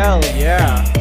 Hell yeah.